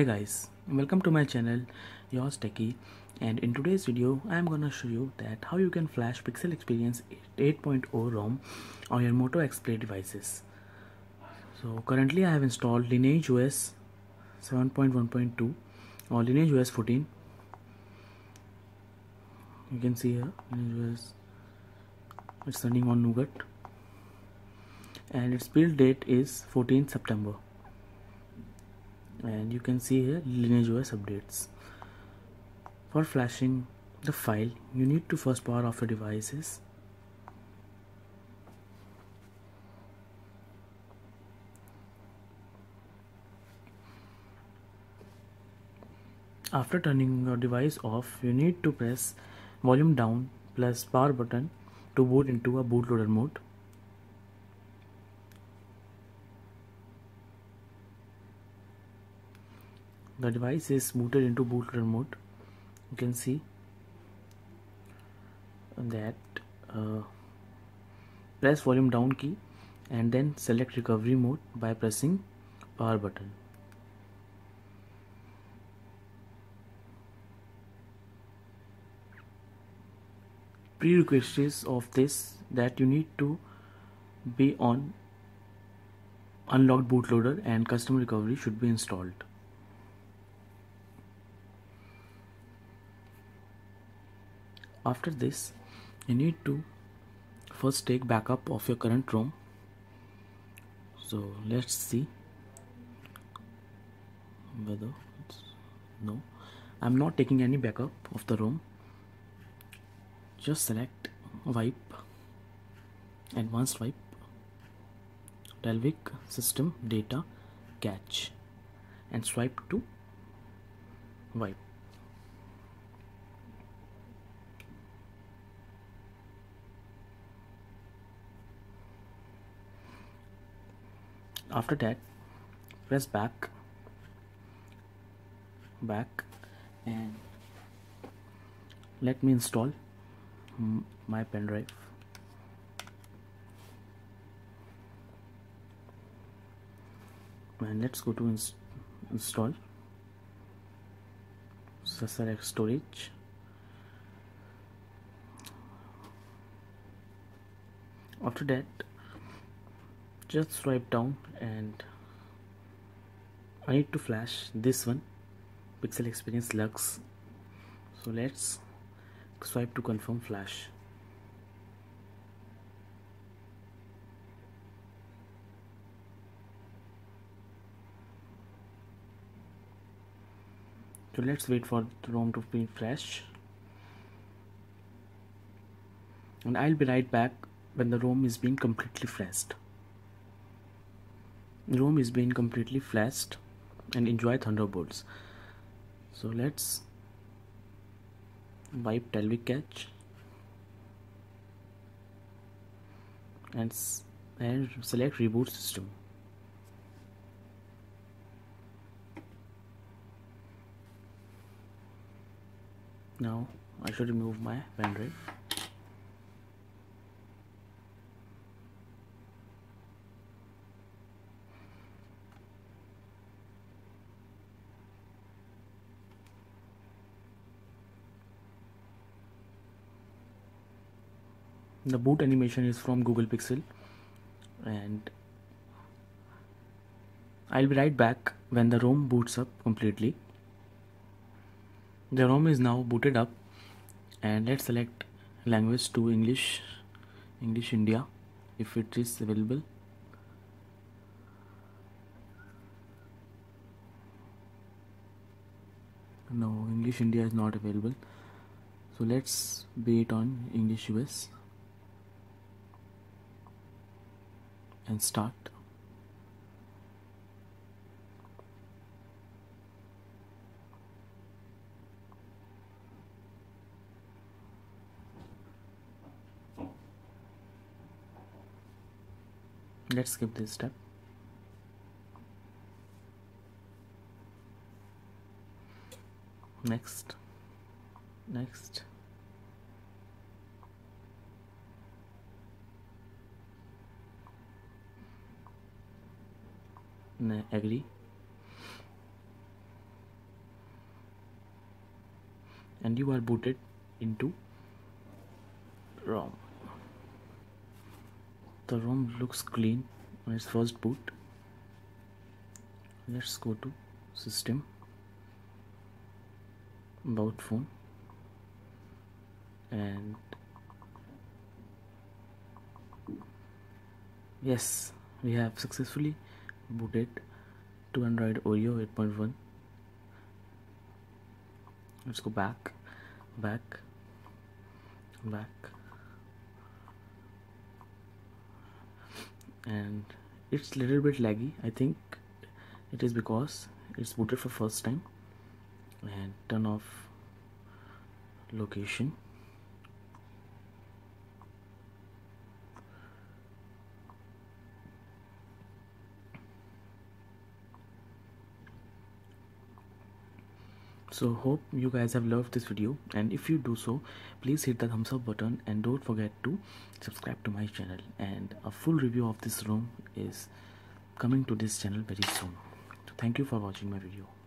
Hi guys, welcome to my channel Yourz Techy and in today's video I am gonna show you that how you can flash Pixel Experience 8.0 ROM on your Moto X Play devices. So currently I have installed Lineage OS 7.1.2 or Lineage OS 14. You can see here Lineage OS it's running on Nougat and its build date is 14 September and you can see here lineage OS updates. For flashing the file you need to first power off your devices. After turning your device off you need to press volume down plus power button to boot into a bootloader mode the device is booted into bootloader mode. You can see that uh, press volume down key and then select recovery mode by pressing power button. Prerequisites of this that you need to be on unlocked bootloader and custom recovery should be installed after this you need to first take backup of your current ROM. So let's see whether no. I'm not taking any backup of the ROM. Just select wipe advanced wipe Dalvik system data cache and swipe to wipe after that press back back and let me install my pen drive. And let's go to ins install so select storage. After that just swipe down and I need to flash this one pixel experience lux. So let's swipe to confirm flash. So let's wait for the ROM to be flash and I'll be right back when the ROM is being completely flashed ROM is being completely flashed and enjoy Thunderbolts. So let's wipe Dalvik cache and, and select reboot system. Now I should remove my pen drive. The boot animation is from Google Pixel. And I'll be right back when the ROM boots up completely. The ROM is now booted up. And let's select language to English English India if it is available. No English India is not available. So let's be it on English US and start. Let's skip this step. Next. Next agree. And you are booted into ROM. The ROM looks clean on its first boot. Let's go to system. About phone. And yes we have successfully booted to Android Oreo 8.1 let's go back back back. And it's little bit laggy I think. It is because it's booted for first time. And turn off location so hope you guys have loved this video. And if you do so please hit the thumbs up button and don't forget to subscribe to my channel. And a full review of this ROM is coming to this channel very soon. So thank you for watching my video